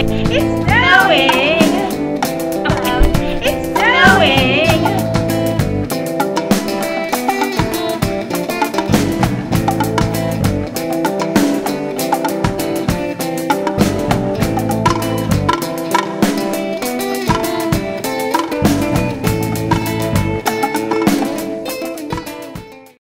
It's